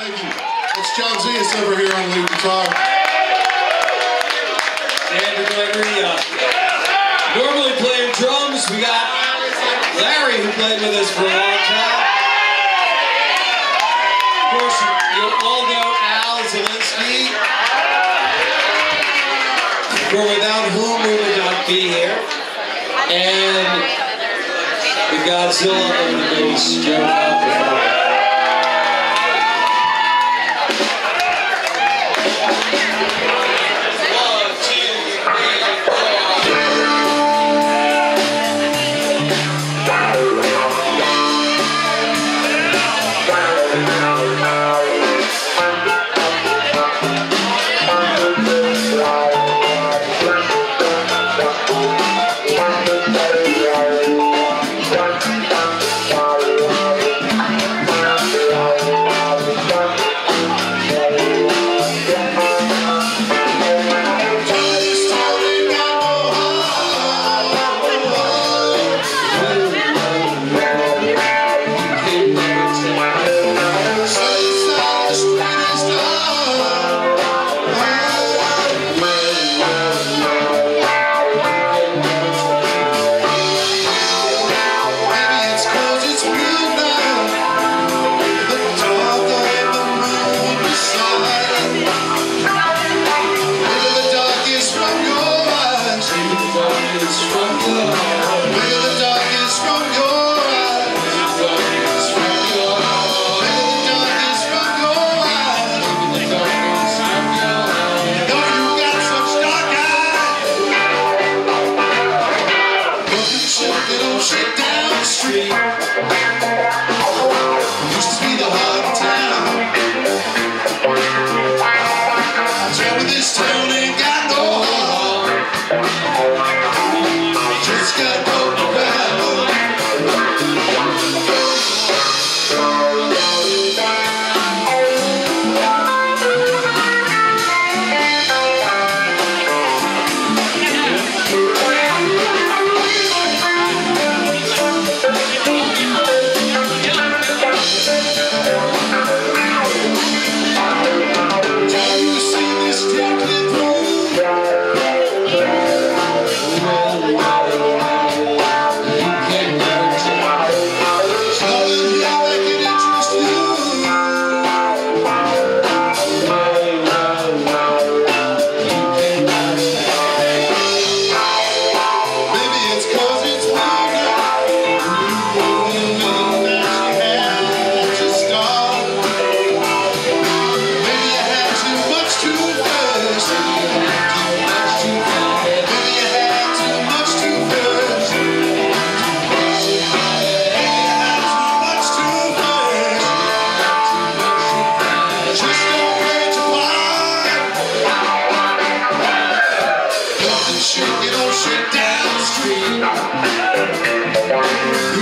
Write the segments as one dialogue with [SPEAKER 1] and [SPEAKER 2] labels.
[SPEAKER 1] Thank you. It's John Zias over here on lead guitar.
[SPEAKER 2] Dan DeGregory, uh, normally playing drums. We got Larry, who played with us for a long time. Of course, you all know Al Zilinsky, for without whom we would not be here. And the Godzilla on the bass,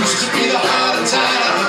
[SPEAKER 1] Used to be the heart of town.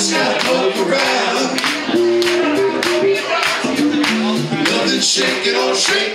[SPEAKER 1] just gotta poke around. Nothing shaking or shaking.